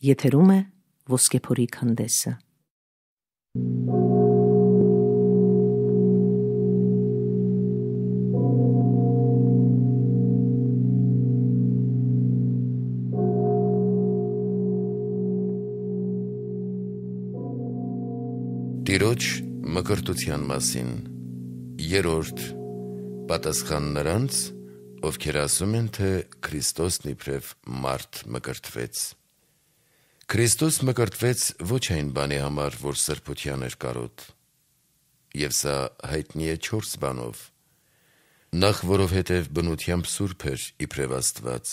Եթերում է ոսկեփորի քանդեսը։ Տիրոջ մկրտության մասին Երորդ պատասխան նրանց, ովքեր ասում են, թե Քրիստոսն իբրև մարդ մկրտվեց։ Քրիստոս մկրտվեց ոչ այն բանի համար, որ սրբության էր կարոտ։ Եվ սա հայտնի է 4 բանով։ Նախ որովհետև բնությամբ սուրբ էր իբրև Աստված։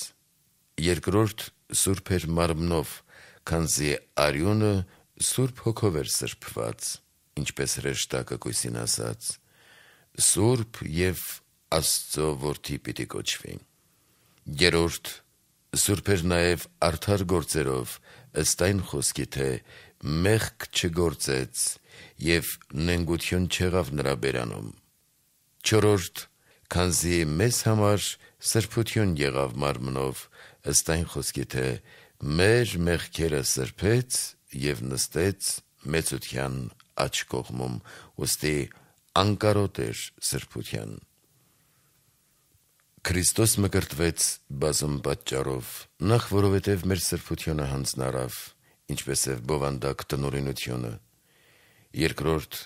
Երկրորդ սուրբ էր մարմնով, քանզի արյունը սուրբ հոգով էր սրբված, ինչպես հրեշտակը կույսին ասաց. Սուրբ եւ Աստծո որդի պիտի կոչվի։ Երորդ Սուրբ էր նաև արդար գործերով, ըստ այն խոսքի, թե մեղք չգործեց եւ նենգություն չեղավ նրա բերանում։ Չորրորդ քանզի մեզ համար սրբություն եղավ մարմնով, ըստ այն խոսքի, թե մեր մեղքերը սրբեց եւ նստեց մեծության աչ կողմում, ուստի անկարոտ էր սրբության։ Քրիստոս մկրտվեց բազում պատճառով, նախ որովհետև մեր սրբությունը հանձնարավ, ինչպես է բովանդակ տնորինությունը։ Երկրորդ,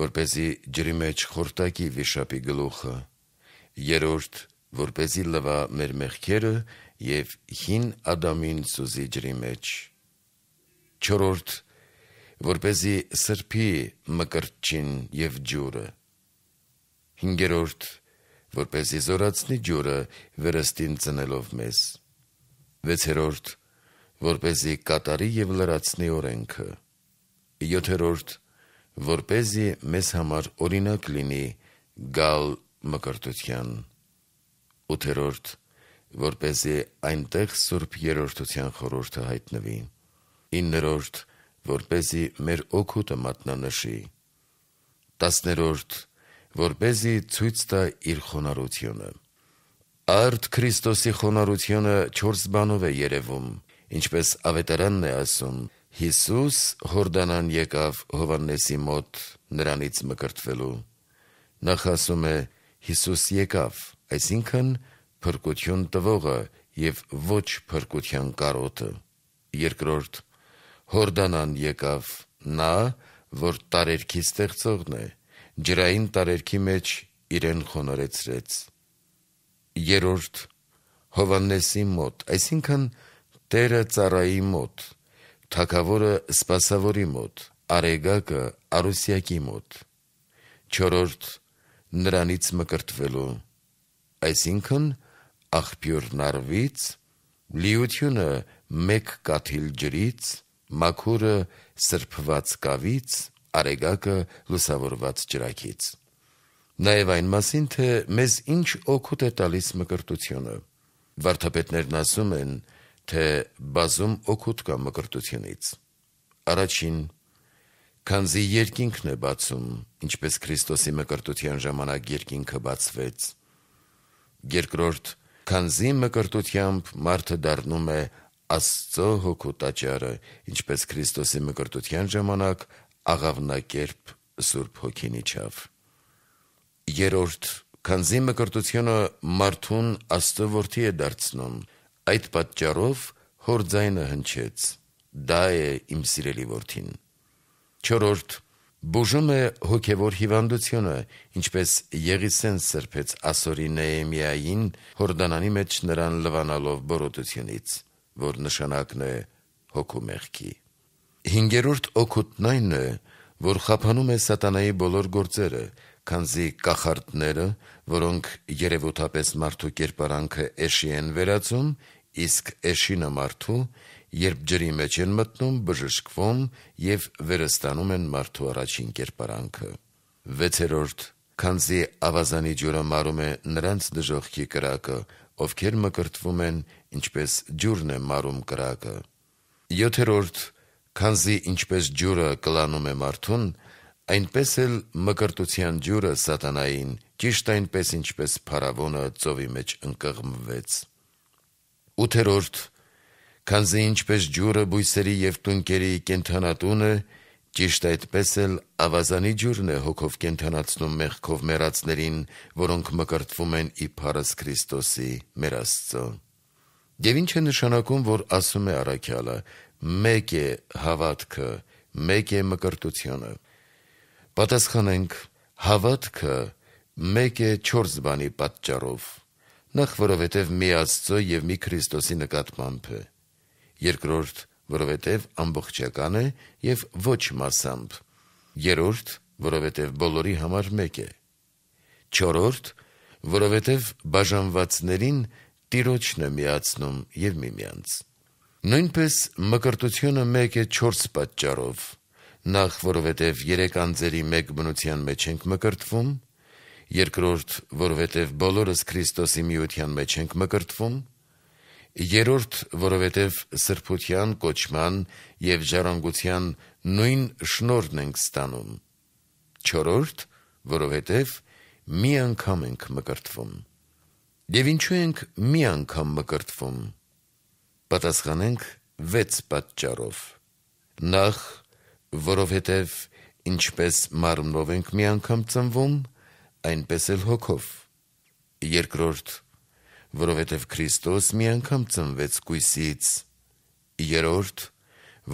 որպեսի ջրի մեջ խորտակի վիշապի գլուխը։ Երրորդ, որպեսի լվա մեր մեղքերը եւ հին Ադամին սուզի ջրի մեջ։ Չորրորդ, որպեսի սրբի մկրտչին եւ ջուրը։ Հինգերորդ, որպեսզի զորացնի ջուրը վերստին ծնելով մեզ։ 6-րդ որպեսզի կատարի եւ լրացնի օրենքը։ 7-րդ որպեսզի մեզ համար օրինակ լինի գալ մկրտության։ 8-րդ որպեսզի այնտեղ սուրբ երրորդության խորհուրդը հայտնվի։ 9-րդ որպեսզի մեր օգուտը մատնանշի։ 10-րդ որ เป զի ցույց տա իր խոնարհությունը։ Արդ Քրիստոսի խոնարհությունը 4 բանով է երևում, ինչպես ավետարանն է ասում. Հիսուս Հորդանան եկավ Հովաննեսի մոտ նրանից մկրտվելու։ Նախ ասում է Հիսուս եկավ, այսինքն փրկություն տվողը եւ ոչ փրկության կարոտը։ Երկրորդ Հորդանան եկավ նա, որ տարերքի ստեղծողն է ջրային տարերքի մեջ իրեն խոնարեցրեց։ Երորդ Հովաննեսի մոտ, այսինքն Տերը ծառայի մոտ, Թագավորը սպասավորի մոտ, Արեգակը Արուսյակի մոտ։ Չորրորդ նրանից մկրտվելու, այսինքն աղբյուր նարվից, լիությունը մեկ կաթիլ ջրից, մաքուրը սրբված կավից, արեգակը լուսավորված ջրակից։ Նաև այն մասին, թե մեզ ինչ օգուտ է տալիս մկրտությունը։ Վարդապետներն ասում են, թե բազում օգուտ կա մկրտությունից։ Առաջին Քանզի երկինքն է բացում, ինչպես Քրիստոսի մկրտության ժամանակ երկինքը բացվեց։ Երկրորդ, քանզի մկրտությամբ մարդը դառնում է Աստծո հոգու տաճարը, ինչպես Քրիստոսի մկրտության ժամանակ աղավնակերպ Սուրբ Հոգին իջավ։ Երորդ, քանզի մկրտությունը մարդուն Աստծո որդի է դարձնում, այդ պատճառով հոր ձայնը հնչեց. Դա է իմ սիրելի որդին։ Չորրորդ, բուժում է հոգևոր հիվանդությունը, ինչպես Եղիսեն սրբեց ասորի Նեեմիային Հորդանանի մեջ նրան լվանալով բորոտությունից, որ նշանակն է հոգու մեղքի։ Հինգերորդ օգուտն այն է, որ խափանում է սատանայի բոլոր գործերը, քանզի կախարդները, որոնք երևութապես մարդու կերպարանքը էշի են վերածում, իսկ էշինը մարդու, երբ ջրի մեջ են մտնում, բժշկվում եւ վերստանում են մարդու առաջին կերպարանքը։ 6-րդ Քանզի ավազանի ջուրը մարում է նրանց դժողքի կրակը, ովքեր մկրտվում են, ինչպես ջուրն է մարում կրակը։ 7-րդ Քանզի ինչպես ջուրը կլանում է մարդուն, այնպես էլ մկրտության ջուրը սատանային, ճիշտ այնպես ինչպես փարավոնը ծովի մեջ ընկղմվեց։ 8-րդ Քանզի ինչպես ջուրը բույսերի եւ տունկերի կենթանատուն է, ճիշտ այդպես էլ ավազանի ջուրն է հոգով կենթանացնում մեղքով մեռածներին, որոնք մկրտվում են իբարս Քրիստոսի մեր Աստծո։ Եվ ինչ է նշանակում, որ ասում է առաքյալը. Մեկ է հավատքը, մեկ է մկրտությունը։ Պատասխանենք. հավատքը մեկ է 4 բանի պատճառով։ Նախ որովհետև մի Աստծո եւ մի Քրիստոսի նկատմամբ է։ Երկրորդ, որովհետև ամբողջական է եւ ոչ մասամբ։ Երրորդ, որովհետև բոլորի համար մեկ է։ Չորրորդ, որովհետև բաժանվածներին Տիրոջն է միացնում եւ միմյանց։ Նույնպես մկրտությունը մեկ է 4 պատճառով։ Նախ որովհետև երեք անձերի մեկ բնության մեջ ենք մկրտվում, երկրորդ, որովհետև բոլորս Քրիստոսի միության մեջ ենք մկրտվում, երրորդ, որովհետև սրբության, կոչման եւ ժառանգության նույն շնորհն ենք ստանում, չորրորդ, որովհետև մի անգամ ենք մկրտվում։ Եվ ինչու ենք մի անգամ մկրտվում։ Պատասխանենք 6 պատճառով։ Նախ, որովհետև ինչպես մարմնով ենք մի անգամ ծնվում, այնպես էլ հոգով։ Երկրորդ, որովհետև Քրիստոս մի անգամ ծնվեց կույսից։ Երրորդ,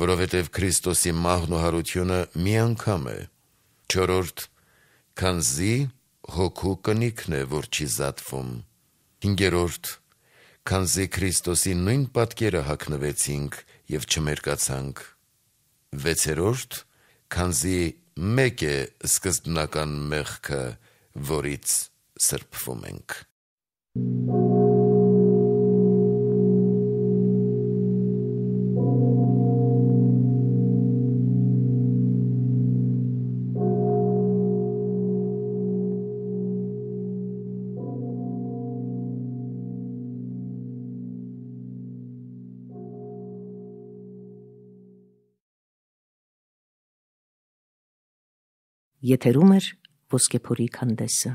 որովհետև Քրիստոսի մահն ու հարությունը մի անգամ է։ Չորրորդ, քանզի հոգու կնիքն է, որ չի զատվում։ Հինգերորդ, քանզի Քրիստոսի նույն պատկերը հագնվեցինք եւ չմերկացանք։ Վեցերորդ, քանզի մեկ է սկզբնական մեղքը, որից սրբվում ենք։ Եթերում է ոսկեփորի քանդեսը։